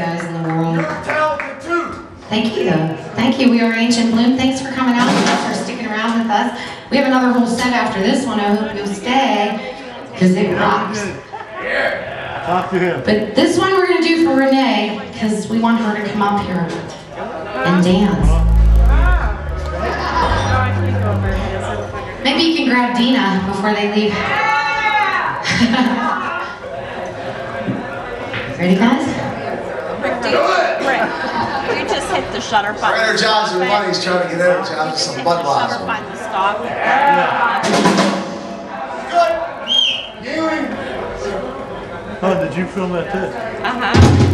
you. Thank you. Thank you. We are Ancient Bloom. Thanks for coming out with us or sticking around with us. We have another whole set after this one. I hope you'll stay because it rocks. Yeah. Talk to him. But this one we're going to do for Renee because we want her to come up here and dance. Maybe you can grab Dina before they leave. Ready, guys? Rick, do you, Rick, you just hit the shutter button. Trainer John's with money, he's trying to get out, John, some Hit the Budweiser. shutter button to stop. Oh, did you film that too? Uh-huh.